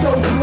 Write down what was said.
手机